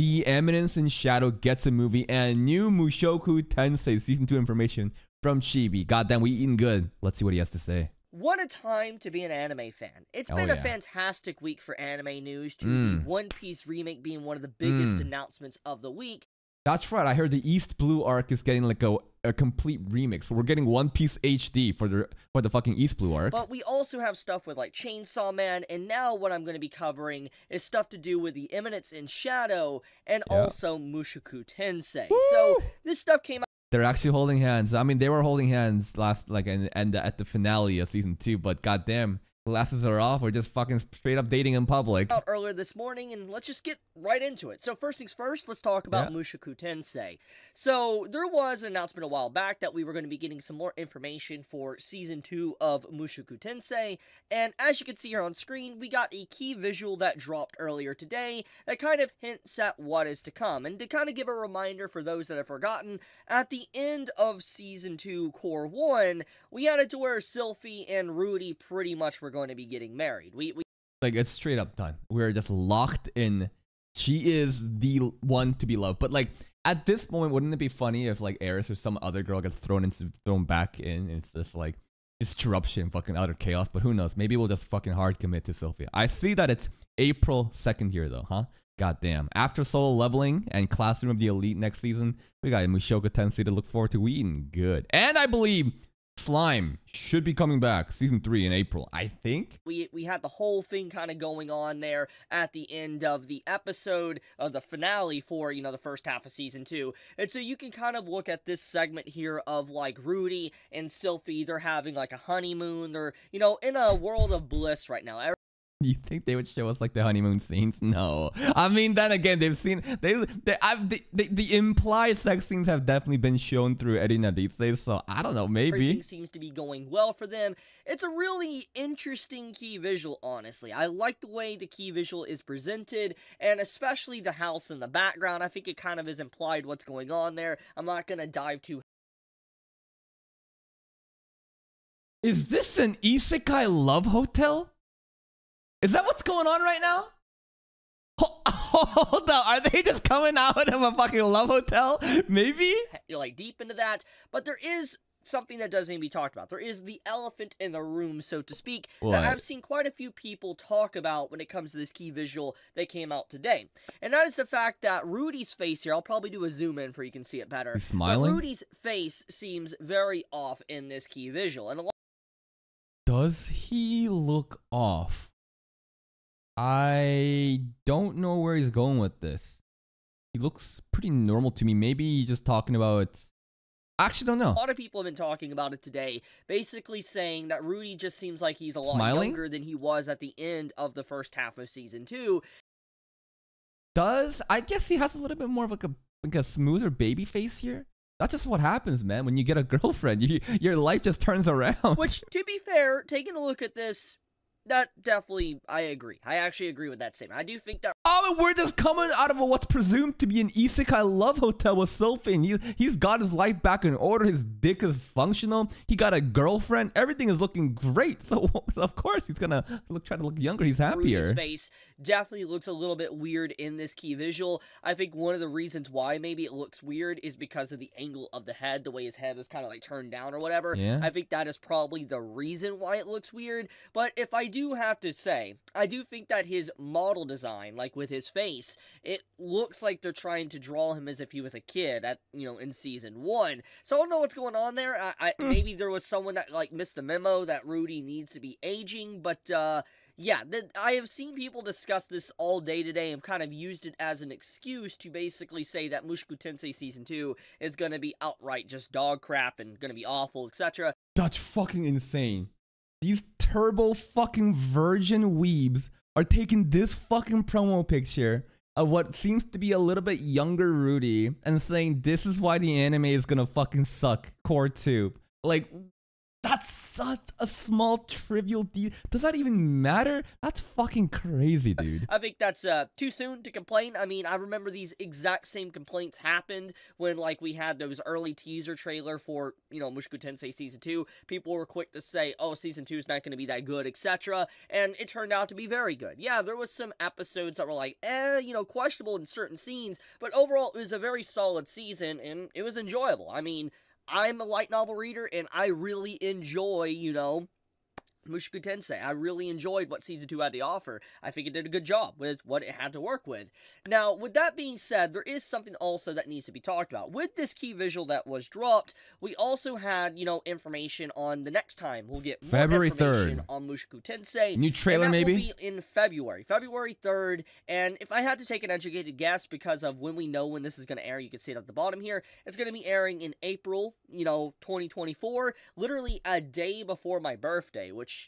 The Eminence in Shadow gets a movie and new Mushoku Tensei season 2 information from Chibi. Goddamn, we eating good. Let's see what he has to say. What a time to be an anime fan. It's Oh, been a yeah. fantastic week for anime news, to Mm. the One Piece remake being one of the biggest Mm. announcements of the week. That's right. I heard the East Blue arc is getting like a, a complete remix. So we're getting One Piece HD for the for the fucking East Blue arc. But we also have stuff with like Chainsaw Man, and now what I'm going to be covering is stuff to do with the Eminence in Shadow and Yeah. also Mushoku Tensei. So this stuff came out. They're actually holding hands. I mean, they were holding hands last like and, and at the finale of season two. But goddamn, glasses are off. We're just fucking straight up dating in public. out earlier this morning, and let's just get right into it. So first things first, let's talk about Yeah. Mushoku Tensei. So there was an announcement a while back that we were going to be getting some more information for season two of Mushoku Tensei, and as you can see here on screen, we got a key visual that dropped earlier today that kind of hints at what is to come. And to kind of give a reminder for those that have forgotten, at the end of season two, core one, we had it to where Sylphie and Rudy pretty much were going to be getting married. We we Like it's straight up done. We're just locked in. She is the one to be loved. But like at this moment, wouldn't it be funny if like Eris or some other girl gets thrown into thrown back in? And it's just like disruption, fucking utter chaos. But who knows? Maybe we'll just fucking hard commit to Sophia. I see that it's April second here though, huh? God damn. After solo leveling and classroom of the elite next season, we got Mushoku Tensei to look forward to. We eating good. And I believe Slime should be coming back season three in April. I think. we we had the whole thing kind of going on there at the end of the episode of the finale for you know the first half of season two and so you can kind of look at this segment here of like rudy and sylphie they're having like a honeymoon they're you know in a world of bliss right now You think they would show us like the honeymoon scenes? No. I mean, then again, they've seen they they I've the, the, the implied sex scenes have definitely been shown through Eddie Nadise, so I don't know, everything maybe. seems to be going well for them it's a really interesting key visual honestly i like the way the key visual is presented and especially the house in the background i think it kind of is implied what's going on there i'm not gonna dive too Is this an isekai love hotel? Is that what's going on right now? Hold up, are they just coming out of a fucking love hotel? Maybe? he- like deep into that, but there is something that doesn't even be talked about. There is the elephant in the room, so to speak, What? that I've seen quite a few people talk about when it comes to this key visual that came out today. And that is the fact that Rudy's face here, I'll probably do a zoom in for you can see it better. He's but smiling? Rudy's face seems very off in this key visual. And a lot Does he look off? I don't know where he's going with this. He looks pretty normal to me. Maybe he's just talking about. I actually don't know. a lot of people have been talking about it today, basically saying that Rudy just seems like he's a lot Smiling? younger than he was at the end of the first half of season two. Does I guess he has a little bit more of like a like a smoother baby face here? That's just what happens, man. When you get a girlfriend, you, your life just turns around. Which, to be fair, taking a look at this, that definitely, I agree. I actually agree with that statement. I do think that Oh, and we're just coming out of a, what's presumed to be an isekai love hotel with Sylphie. He, he's got his life back in order. His dick is functional. He got a girlfriend. Everything is looking great. So, of course, he's going to look try to look younger. He's happier. Face definitely looks a little bit weird in this key visual. I think one of the reasons why maybe it looks weird is because of the angle of the head, the way his head is kind of like turned down or whatever. Yeah. I think that is probably the reason why it looks weird. But if I do have to say, I do think that his model design, like with his face, it looks like they're trying to draw him as if he was a kid at you know in season one. So I don't know what's going on there. I, I Hmm. maybe there was someone that like missed the memo that Rudy needs to be aging, but uh yeah, th- I have seen people discuss this all day today and kind of used it as an excuse to basically say that Mushoku Tensei Season 2 is going to be outright just dog crap and going to be awful, etc. That's fucking insane. These turbo fucking virgin weebs are taking this fucking promo picture of what seems to be a little bit younger Rudy and saying this is why the anime is gonna fucking suck. Core 2. Like, That's such a small trivial deal. Does that even matter? That's fucking crazy, dude. I think that's uh, too soon to complain. I mean, I remember these exact same complaints happened when like we had those early teaser trailer for you know Mushoku Tensei season two. People were quick to say, "Oh, season two is not going to be that good," etc. And it turned out to be very good. Yeah, there was some episodes that were like, eh, you know, questionable in certain scenes, but overall it was a very solid season and it was enjoyable. I mean. I'm a light novel reader and I really enjoy, you know, Mushoku Tensei. I really enjoyed what season two had to offer. I think it did a good job with what it had to work with. Now, with that being said, there is something also that needs to be talked about. With this key visual that was dropped, we also had, you know, information on the next time we'll get more February information 3rd. on Mushoku Tensei. New trailer, and that maybe? In February, February 3rd. And if I had to take an educated guess because of when we know when this is going to air, you can see it at the bottom here. It's going to be airing in April, you know, 2024, literally a day before my birthday, which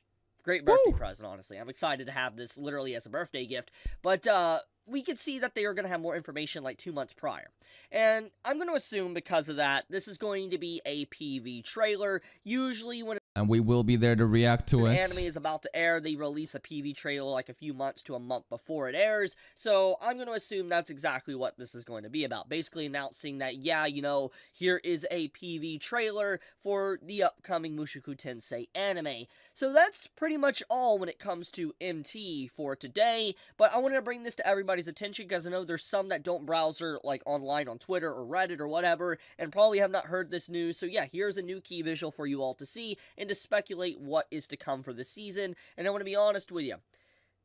great birthday Woo! present, honestly. I'm excited to have this literally as a birthday gift. But uh we could see that they are going to have more information like two months prior. And I'm going to assume because of that, this is going to be a PV trailer. Usually when And we will be there to react to an it. anime is about to air, they release a PV trailer like a few months to a month before it airs. So I'm going to assume that's exactly what this is going to be about. Basically announcing that, yeah, you know, here is a PV trailer for the upcoming Mushoku Tensei anime. So that's pretty much all when it comes to MT for today. But I wanted to bring this to everybody's attention because I know there's some that don't browser like online on Twitter or Reddit or whatever and probably have not heard this news. So yeah, here's a new key visual for you all to see and to speculate what is to come for the season. And I want to be honest with you.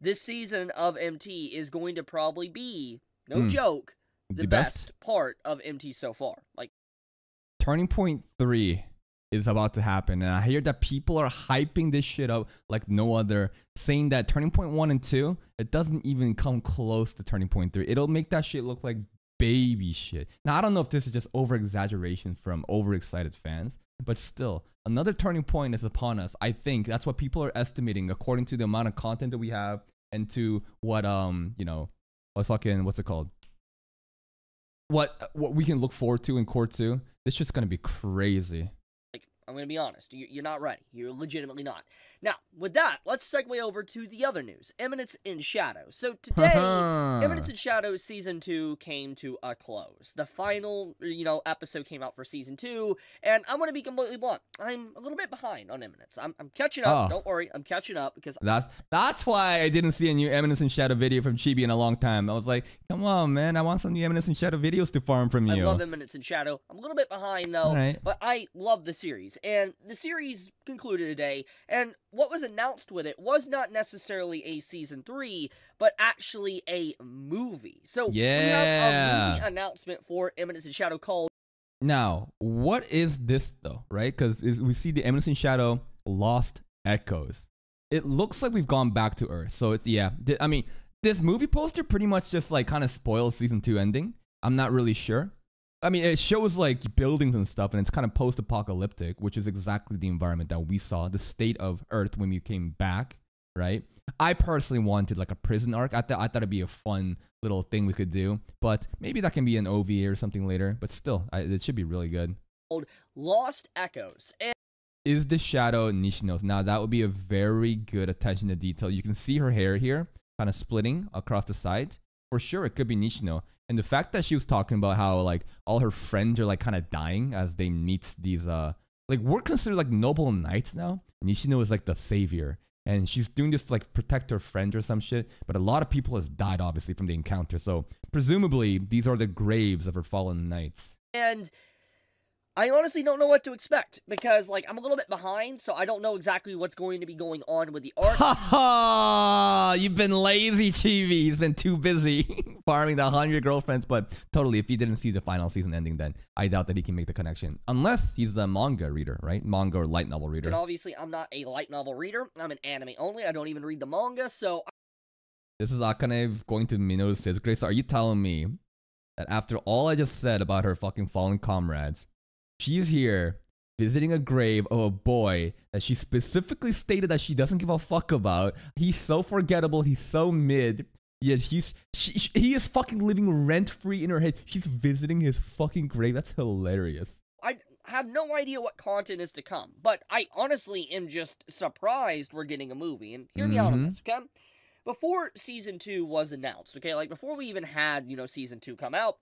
This season of MT is going to probably be, no Hmm. joke, the, The best? best? part of MT so far. Like, Turning Point 3 is about to happen. And I hear that people are hyping this shit up like no other, saying that Turning Point 1 and 2, it doesn't even come close to Turning Point 3. It'll make that shit look like baby shit. Now, I don't know if this is just over exaggeration from overexcited fans, but still, another turning point is upon us. I think that's what people are estimating according to the amount of content that we have and to what, um, you know, what fucking, what's it called? What, what we can look forward to in Core 2. This just gonna be crazy. like I'm to be honest, you- you're not ready. You're legitimately not. Now, with that, let's segue over to the other news Eminence in Shadow. So today. Eminence in Shadow season two came to a close. The final, you know, episode came out for season two, and I'm gonna be completely blunt. I'm a little bit behind on Eminence. I'm, I'm catching up. Oh. Don't worry, I'm catching up because That's that's why I didn't see a new Eminence and Shadow video from Chibi in a long time. I was like, come on, man, I want some new Eminence and Shadow videos to farm from you. I love Eminence in Shadow. I'm a little bit behind though, Alright. but I love the series, and the series concluded today. And what was announced with it was not necessarily a season three, but actually a movie. So we have a Yeah. movie announcement for Eminence and Shadow called. Now, what is this though, right? Because we see the Eminence and Shadow Lost Echoes. It looks like we've gone back to Earth. So it's yeah. I mean, this movie poster pretty much just like kind of spoils season two ending. I'm not really sure. I mean, it shows like buildings and stuff, and it's kind of post-apocalyptic, which is exactly the environment that we saw, the state of Earth when we came back, right? I personally wanted like a prison arc. I thought I thought it'd be a fun little thing we could do, but maybe that can be an OVA or something later. But still, I, it should be really good. Lost Echoes. And Is the shadow Nishino's? Now that would be a very good attention to detail. You can see her hair here, kind of splitting across the sides. For sure, it could be Nishino. And the fact that she was talking about how like all her friends are like kind of dying as they meet these uh like we're considered like noble knights now. Nishino is like the savior. And she's doing this to like protect her friends or some shit. But a lot of people has died obviously from the encounter. So presumably these are the graves of her fallen knights. and I honestly don't know what to expect because like I'm a little bit behind, so I don't know exactly what's going to be going on with the arc. Ha ha! You've been lazy, Chibi. He's been too busy farming the hundred girlfriends. But totally, if he didn't see the final season ending, then I doubt that he can make the connection. Unless he's the manga reader, right? Manga or light novel reader. and obviously, I'm not a light novel reader. I'm an anime only. I don't even read the manga, so This is Akane going to Mino's says, Grace, are you telling me that after all I just said about her fucking fallen comrades, she's here visiting a grave of a boy that she specifically stated that she doesn't give a fuck about. He's so forgettable. He's so mid. Yet he's she, she- he is fucking living rent free in her head. She's visiting his fucking grave. That's hilarious. I have no idea what content is to come. But I honestly am just surprised we're getting a movie. And hear me out on Mhm. this, okay? Before season two was announced, okay, like before we even had, you know, season two come out,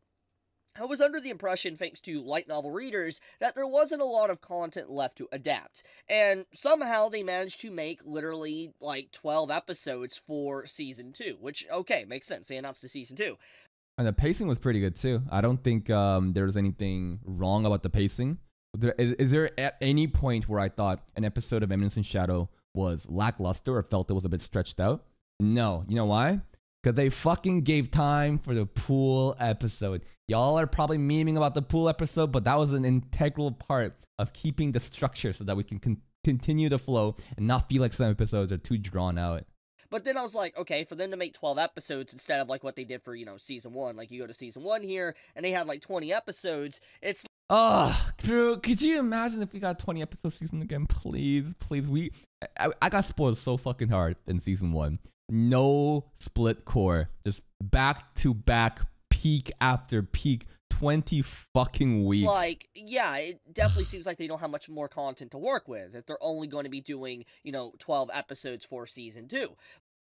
I was under the impression, thanks to light novel readers, that there wasn't a lot of content left to adapt. And somehow they managed to make literally like 12 episodes for season 2, which, okay, makes sense. They announced the season 2. And the pacing was pretty good too. I don't think um, was anything wrong about the pacing. There, is, is there at any point where I thought an episode of Eminence and Shadow was lackluster or felt it was a bit stretched out? No. You know why? Because they fucking gave time for the pool episode. Y'all are probably memeing about the pool episode, but that was an integral part of keeping the structure so that we can con- continue to flow and not feel like some episodes are too drawn out. But then I was like, okay, for them to make 12 episodes instead of like what they did for, you know, season 1, like you go to season 1 here and they had like 20 episodes, it's Oh, Drew, could you imagine if we got 20 episode season again? Please, please. We, I, I got spoiled so fucking hard in season one. No split core, just back to back, peak after peak, 20 fucking weeks. like, yeah, it definitely seems like they don't have much more content to work with if they're only going to be doing, you know, 12 episodes for season 2.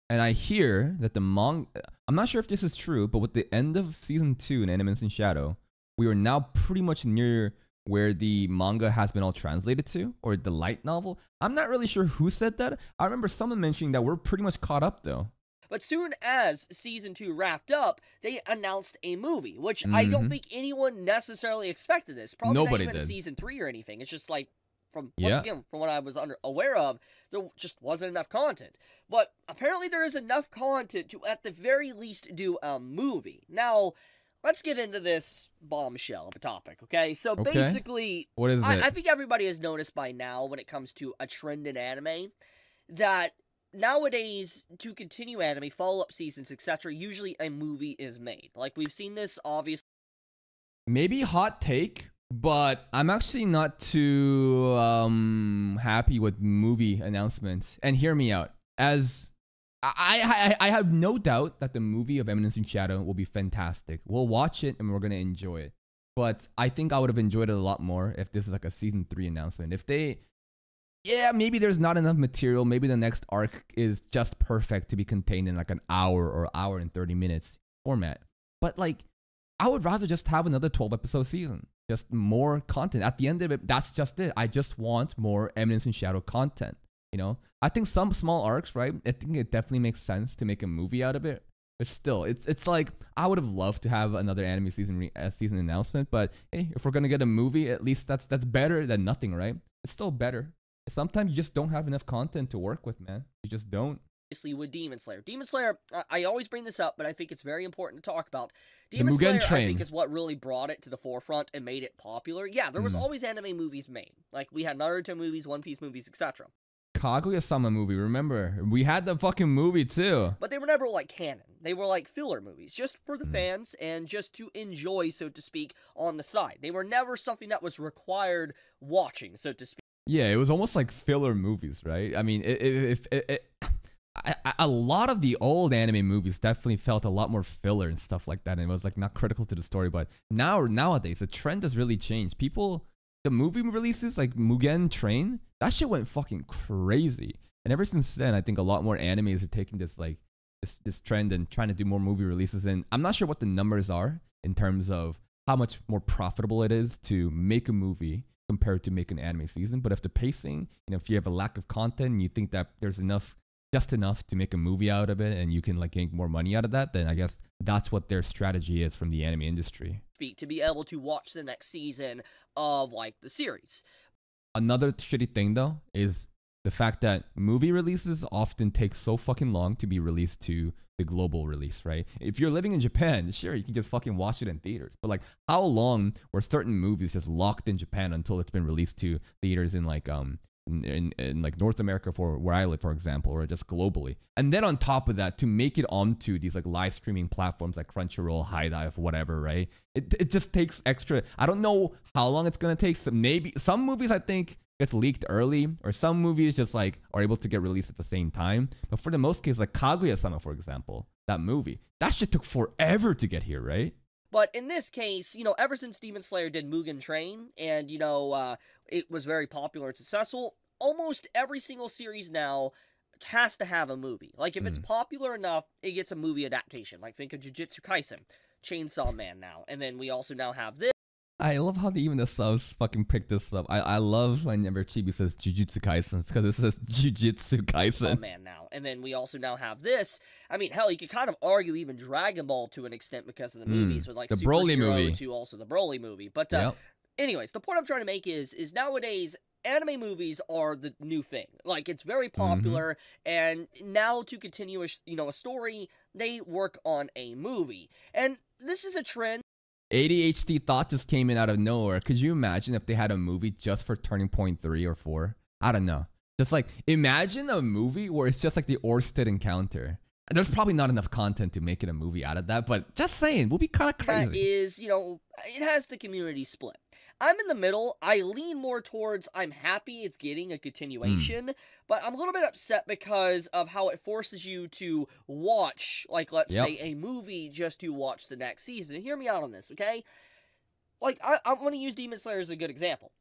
and I hear that the manga, I'm not sure if this is true, but with the end of season two in Eminence in Shadow, we are now pretty much near where the manga has been all translated to, or the light novel. I'm not really sure who said that. I remember someone mentioning that we're pretty much caught up though. But soon as season two wrapped up, they announced a movie, which I don't Mhm. think anyone necessarily expected this. Probably Nobody not even did. season three or anything. It's just like from Yeah. once again from what I was under aware of, there just wasn't enough content. But apparently there is enough content to at the very least do a movie. Now, let's get into this bombshell of a topic, okay? So Okay. basically What is it? I, I think everybody has noticed by now when it comes to a trend in anime that nowadays to continue anime follow-up seasons etc usually a movie is made like we've seen this obviously Maybe hot take, but I'm actually not too um happy with movie announcements. And hear me out. As I, I I have no doubt that the movie of Eminence in Shadow will be fantastic. We'll watch it and we're gonna enjoy it. But I think I would have enjoyed it a lot more if this is like a season three announcement. If they yeah, maybe there's not enough material. Maybe the next arc is just perfect to be contained in like an hour or hour and 30 minutes format. But like I would rather just have another 12 episode season. Just more content. At the end of it, that's just it. I just want more Eminence and Shadow content. You know? I think some small arcs, right? I think it definitely makes sense to make a movie out of it. But still, it's it's like I would have loved to have another anime season re- uh, season announcement. But hey, if we're gonna get a movie, at least that's that's better than nothing, right? It's still better. Sometimes you just don't have enough content to work with, man. You just don't. with demon slayer demon slayer I, always bring this up but i think it's very important to talk about The demon slayer i think is what really brought it to the forefront and made it popular yeah there was Mm. always anime movies made like we had naruto movies one piece movies etc Kaguya-sama movie. Remember, we had the fucking movie too. but they were never like canon. They were like filler movies, just for the Mm. fans and just to enjoy, so to speak, on the side. They were never something that was required watching, so to speak. Yeah, it was almost like filler movies, right? I mean, if it, it, I, I- a lot of the old anime movies definitely felt a lot more filler and stuff like that, and it was like not critical to the story. But now, nowadays, the trend has really changed. People, the movie releases like Mugen Train, that shit went fucking crazy. And ever since then, I think a lot more animes are taking this like this this trend and trying to do more movie releases. And I'm not sure what the numbers are in terms of how much more profitable it is to make a movie compared to make an anime season. But if the pacing, you know, if you have a lack of content and you think that there's enough, just enough to make a movie out of it and you can like make more money out of that, then I guess that's what their strategy is from the anime industry. to be able to watch the next season of like the series. Another shitty thing though is the fact that movie releases often take so fucking long to be released to the global release, right? If you're living in Japan, sure, you can just fucking watch it in theaters. But like how long were certain movies just locked in Japan until it's been released to theaters in like um in, in, like North America for where I live, for example, or just globally. And then on top of that, to make it onto these like live streaming platforms like Crunchyroll, HIDIVE, whatever, right? It it just takes extra. I don't know how long it's gonna take. So maybe some movies I think gets leaked early, or some movies just like are able to get released at the same time. But for the most case, like Kaguya-sama, for example, that movie, that shit took forever to get here, right? But in this case, you know, ever since Demon Slayer did Mugen Train, and, you know, uh, it was very popular and successful, almost every single series now has to have a movie. Like, if it's Mm. popular enough, it gets a movie adaptation. Like, think of Jujutsu Kaisen, Chainsaw Man now. And then we also now have this. I love how the, even the subs fucking pick this up. I, I love whenever Chibi says Jujutsu Kaisen because it says Jujutsu Kaisen. Oh man now. And then we also now have this. I mean, hell, you could kind of argue even Dragon Ball to an extent because of the Mm, movies with like the Broly Hero movie. to also the Broly movie. But uh, Yep. anyways, the point I'm trying to make is is nowadays anime movies are the new thing. Like it's very popular and now to continue a, you know a story, they work on a movie. And this is a trend ADHD thought just came in out of nowhere. Could you imagine if they had a movie just for Turning Point 3 or 4? I don't know. Just like imagine a movie where it's just like the Orsted encounter. And There's probably not enough content to make it a movie out of that, but just saying, we'll be kind of crazy. That is, you know, it has the community split. I'm in the middle. I lean more towards I'm happy it's getting a hmm. continuation, but I'm a little bit upset because of how it forces you to watch, like, let's Yep. say, a movie just to watch the next season. And hear me out on this, okay? Like, I, I want to use Demon Slayer as a good example.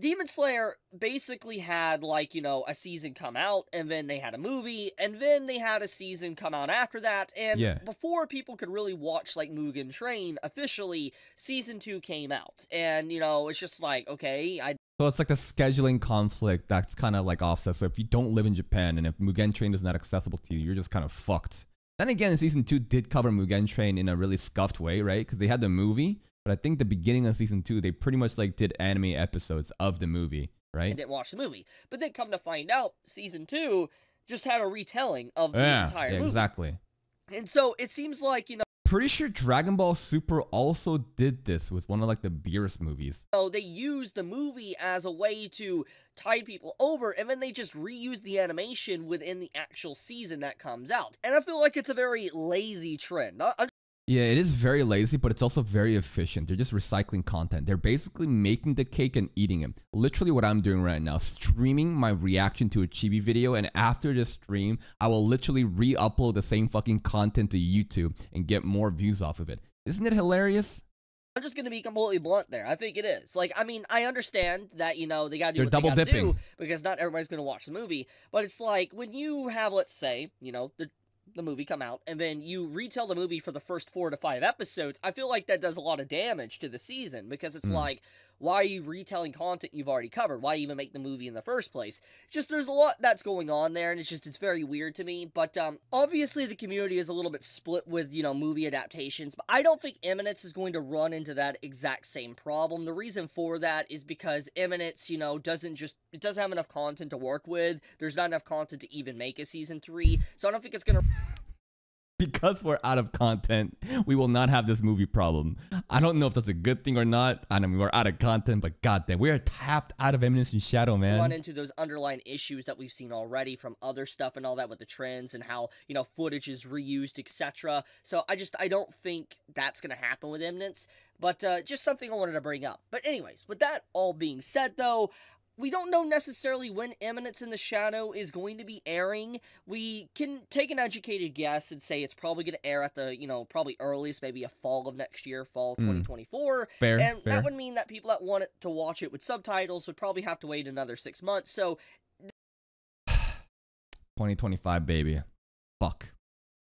Demon Slayer basically had like, you know, a season come out and then they had a movie and then they had a season come out after that and Yeah. before people could really watch like Mugen Train officially season 2 came out and you know, it's just like, okay, I So it's like the scheduling conflict that's kind of like offset. So if you don't live in Japan and if Mugen Train is not accessible to you, you're just kind of fucked. Then again, season two did cover Mugen Train in a really scuffed way, right? Because they had the movie, but I think the beginning of season two, they pretty much like did anime episodes of the movie, right? And didn't watch the movie. But then come to find out season 2 just had a retelling of the Yeah, entire yeah, movie. exactly. And so it seems like, you know, Pretty sure Dragon Ball Super also did this with one of like the Beerus movies. So they use the movie as a way to tide people over, and then they just reuse the animation within the actual season that comes out. And I feel like it's a very lazy trend. I- Yeah, it is very lazy, but it's also very efficient. They're just recycling content. They're basically making the cake and eating it. Literally what I'm doing right now, streaming my reaction to a chibi video, and after the stream, I will literally re-upload the same fucking content to YouTube and get more views off of it. Isn't it hilarious? I'm just gonna be completely blunt there. I think it is. Like, I mean, I understand that you know they gotta do They're what double they gotta dipping. do because not everybody's gonna watch the movie. But it's like when you have, let's say, you know, the the movie come out and then you retell the movie for the first four to five episodes. I feel like that does a lot of damage to the season because it's Mm. like, why are you retelling content you've already covered? Why even make the movie in the first place? Just there's a lot that's going on there, and it's just it's very weird to me. But um, obviously the community is a little bit split with you know movie adaptations, but I don't think Eminence is going to run into that exact same problem. The reason for that is because Eminence, you know, doesn't just it doesn't have enough content to work with. There's not enough content to even make a season three, so I don't think it's gonna. Because we're out of content, we will not have this movie problem. I don't know if that's a good thing or not. I mean, we're out of content, but goddamn, we are tapped out of Eminence and Shadow, man. run into those underlying issues that we've seen already from other stuff and all that with the trends and how you know footage is reused etc so i just i don't think that's going to happen with eminence but uh, just something i wanted to bring up but anyways with that all being said though we don't know necessarily when Eminence in the Shadow is going to be airing. We can take an educated guess and say it's probably going to air at the, you know, probably earliest, maybe a fall of next year, fall Hmm. 2024. Fair, and fair. that would mean that people that want to watch it with subtitles would probably have to wait another six months. So 2025, baby. Fuck.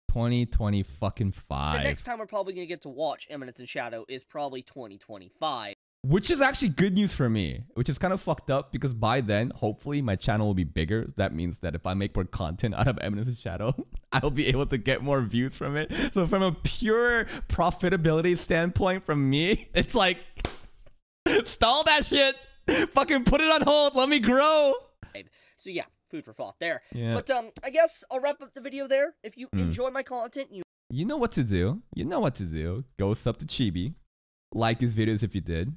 2020 fucking five. the next time we're probably going to get to watch Eminence in Shadow is probably 2025. Which is actually good news for me, which is kind of fucked up because by then, hopefully, my channel will be bigger. That means that if I make more content out of Eminence Shadow, I'll be able to get more views from it. So, from a pure profitability standpoint, from me, it's like, stall that shit. Fucking put it on hold. Let me grow. So yeah, food for thought there. Yeah. But um, I guess I'll wrap up the video there. If you Mm. enjoy my content, you You know what to do. You know what to do. Go sub to Chibi. Like his videos if you did.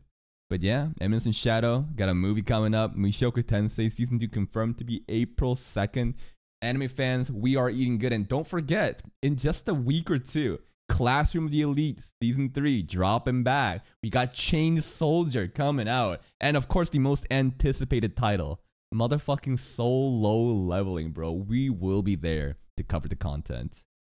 But yeah, Eminence and Shadow got a movie coming up. Mushoku Tensei season 2 confirmed to be April 2nd. Anime fans, we are eating good. And don't forget, in just a week or two, Classroom of the Elite season 3 dropping back. We got Chain Soldier coming out. And of course, the most anticipated title motherfucking Solo Leveling, bro. We will be there to cover the content.